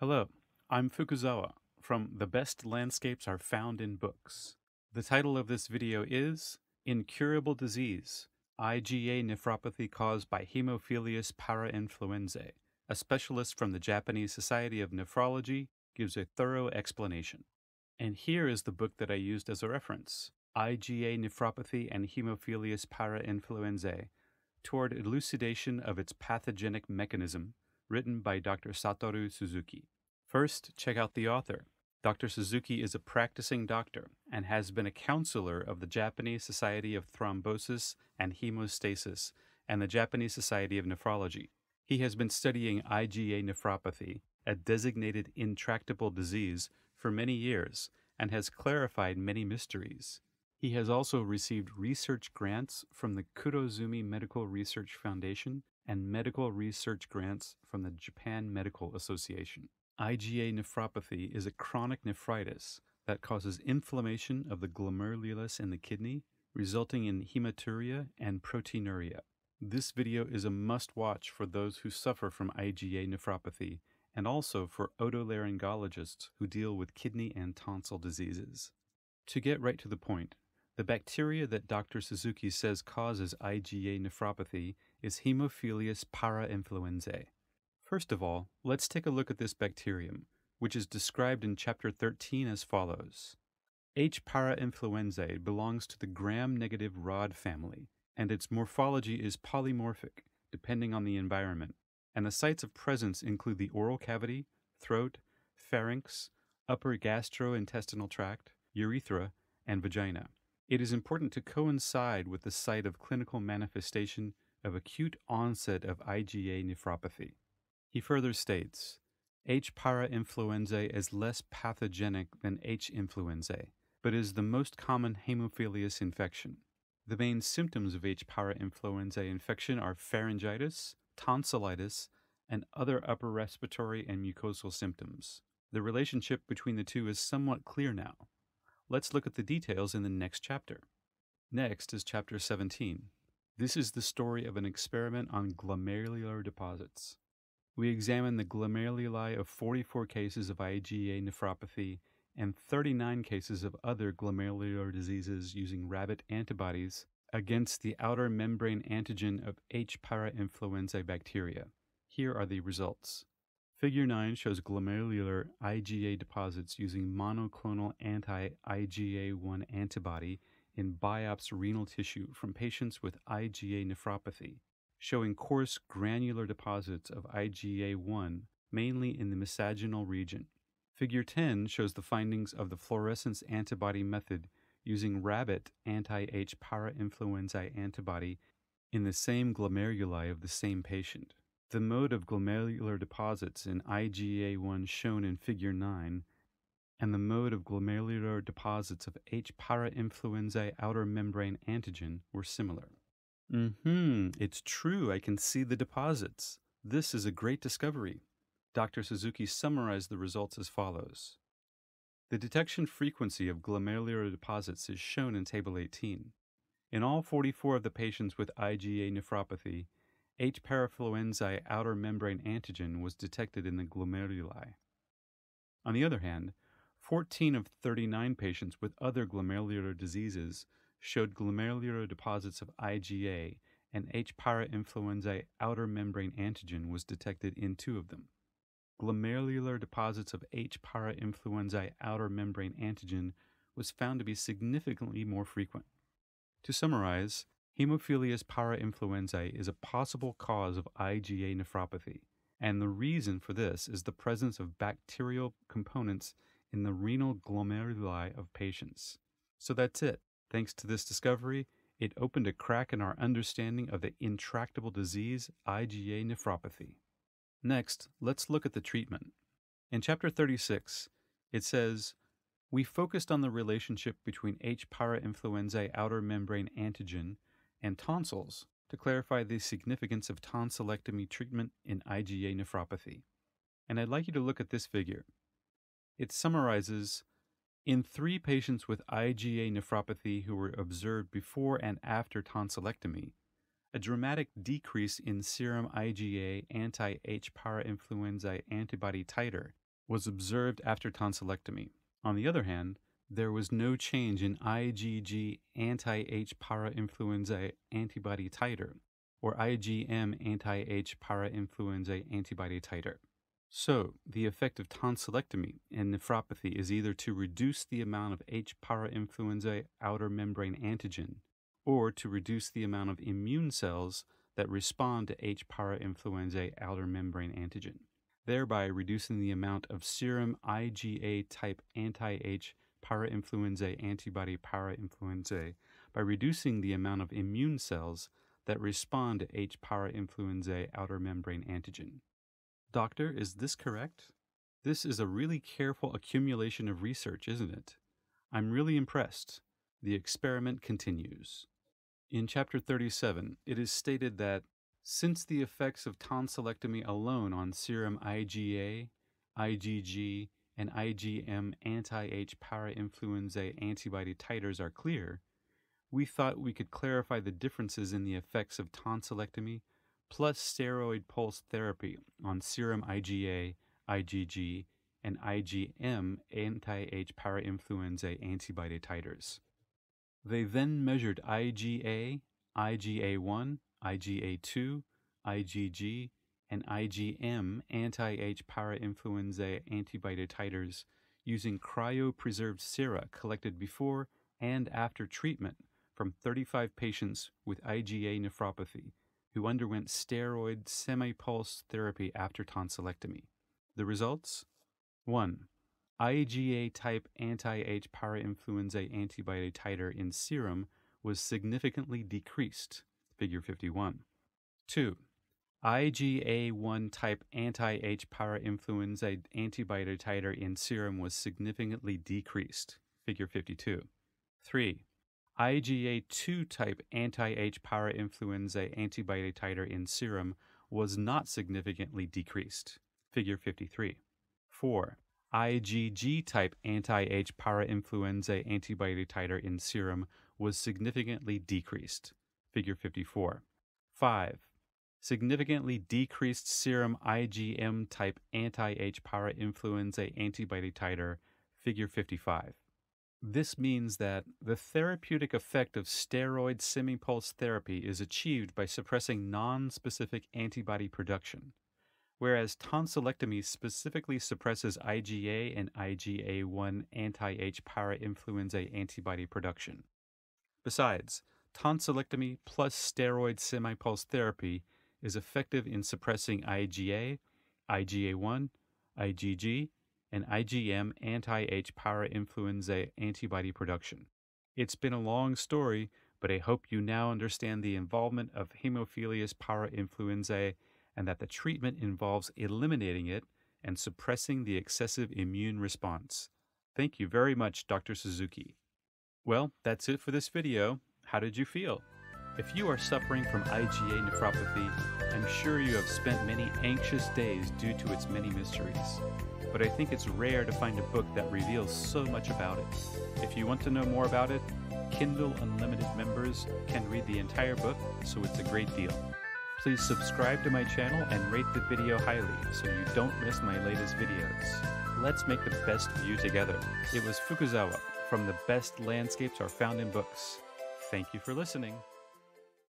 Hello, I'm Fukuzawa from The Best Landscapes Are Found in Books. The title of this video is Incurable Disease IgA Nephropathy Caused by Haemophilus parainfluenzae. A specialist from the Japanese Society of Nephrology gives a thorough explanation. And here is the book that I used as a reference IgA Nephropathy and Haemophilus parainfluenzae Toward Elucidation of Its Pathogenic Mechanism, written by Dr. Satoru Suzuki. First, check out the author. Dr. Suzuki is a practicing doctor and has been a counselor of the Japanese Society of Thrombosis and Hemostasis and the Japanese Society of Nephrology. He has been studying IgA nephropathy, a designated intractable disease, for many years and has clarified many mysteries. He has also received research grants from the Kurozumi Medical Research Foundation and medical research grants from the Japan Medical Association. IgA nephropathy is a chronic nephritis that causes inflammation of the glomerulus in the kidney, resulting in hematuria and proteinuria. This video is a must watch for those who suffer from IgA nephropathy and also for otolaryngologists who deal with kidney and tonsil diseases. To get right to the point, the bacteria that Dr. Suzuki says causes IgA nephropathy is Haemophilus parainfluenzae. First of all, let's take a look at this bacterium, which is described in chapter 13 as follows. H. parainfluenzae belongs to the gram-negative rod family, and its morphology is polymorphic, depending on the environment, and the sites of presence include the oral cavity, throat, pharynx, upper gastrointestinal tract, urethra, and vagina. It is important to coincide with the site of clinical manifestation of acute onset of IgA nephropathy. He further states H. parainfluenzae is less pathogenic than H. influenzae, but is the most common Haemophilus infection. The main symptoms of H. parainfluenzae infection are pharyngitis, tonsillitis, and other upper respiratory and mucosal symptoms. The relationship between the two is somewhat clear now. Let's look at the details in the next chapter. Next is chapter 17. This is the story of an experiment on glomerular deposits. We examine the glomeruli of 44 cases of IgA nephropathy and 39 cases of other glomerular diseases using rabbit antibodies against the outer membrane antigen of H. parainfluenzae bacteria. Here are the results. Figure 9 shows glomerular IgA deposits using monoclonal anti-IgA1 antibody in biopsy renal tissue from patients with IgA nephropathy, showing coarse granular deposits of IgA1 mainly in the mesangial region. Figure 10 shows the findings of the fluorescence antibody method using rabbit anti-H parainfluenzae antibody in the same glomeruli of the same patient. The mode of glomerular deposits in IgA1 shown in Figure 9 and the mode of glomerular deposits of H. parainfluenzae outer membrane antigen were similar. Mm-hmm, it's true, I can see the deposits. This is a great discovery. Dr. Suzuki summarized the results as follows. The detection frequency of glomerular deposits is shown in Table 18. In all 44 of the patients with IgA nephropathy, H. parainfluenzae outer membrane antigen was detected in the glomeruli. On the other hand, 14 of 39 patients with other glomerular diseases showed glomerular deposits of IgA, and H. parainfluenzae outer membrane antigen was detected in two of them. Glomerular deposits of H. parainfluenzae outer membrane antigen was found to be significantly more frequent. To summarize, Haemophilus parainfluenzae is a possible cause of IgA nephropathy, and the reason for this is the presence of bacterial components in the renal glomeruli of patients. So that's it. Thanks to this discovery, it opened a crack in our understanding of the intractable disease IgA nephropathy. Next, let's look at the treatment. In chapter 36, it says, We focused on the relationship between H. parainfluenzae outer membrane antigen and tonsils to clarify the significance of tonsillectomy treatment in IgA nephropathy. And I'd like you to look at this figure. It summarizes in three patients with IgA nephropathy who were observed before and after tonsillectomy, a dramatic decrease in serum IgA anti H parainfluenzae antibody titer was observed after tonsillectomy. On the other hand, there was no change in IgG anti H parainfluenza antibody titer or IgM anti H parainfluenza antibody titer. So, the effect of tonsillectomy and nephropathy is either to reduce the amount of H. parainfluenzae outer membrane antigen or to reduce the amount of immune cells that respond to H. parainfluenzae outer membrane antigen, thereby reducing the amount of serum IgA type anti H parainfluenzae antibody parainfluenzae by reducing the amount of immune cells that respond to H. parainfluenzae outer membrane antigen. Doctor, is this correct? This is a really careful accumulation of research, isn't it? I'm really impressed. The experiment continues. In chapter 37, it is stated that since the effects of tonsillectomy alone on serum IgA, IgG, and IgM anti H parainfluenza antibody titers are clear, we thought we could clarify the differences in the effects of tonsillectomy plus steroid pulse therapy on serum IgA, IgG, and IgM anti H parainfluenza antibody titers. They then measured IgA, IgA1, IgA2, IgG, and IgM anti H parainfluenza antibody titers using cryopreserved sera collected before and after treatment from 35 patients with IgA nephropathy who underwent steroid semi-pulse therapy after tonsillectomy. The results? 1. IgA type anti-H parainfluenza antibody titer in serum was significantly decreased, figure 51. 2. IgA1 type anti-H parainfluenza antibody titer in serum was significantly decreased, figure 52. 3. IgA 2 type anti H parainfluenza antibody titer in serum was not significantly decreased. Figure 53. 4. IgG type anti H parainfluenza antibody titer in serum was significantly decreased. Figure 54. 5. Significantly decreased serum IgM type anti H parainfluenza antibody titer. Figure 55. This means that the therapeutic effect of steroid semipulse therapy is achieved by suppressing non-specific antibody production, whereas tonsillectomy specifically suppresses IgA and IgA1 anti-H parainfluenza antibody production. Besides, tonsillectomy plus steroid semipulse therapy is effective in suppressing IgA, IgA1, IgG, and IgM anti H parainfluenza antibody production. It's been a long story, but I hope you now understand the involvement of Haemophilus parainfluenzae and that the treatment involves eliminating it and suppressing the excessive immune response. Thank you very much, Dr. Suzuki. Well, that's it for this video. How did you feel? If you are suffering from IgA nephropathy, I'm sure you have spent many anxious days due to its many mysteries but I think it's rare to find a book that reveals so much about it. If you want to know more about it, Kindle Unlimited members can read the entire book, so it's a great deal. Please subscribe to my channel and rate the video highly so you don't miss my latest videos. Let's make the best view together. It was Fukuzawa from The Best Landscapes Are Found in Books. Thank you for listening.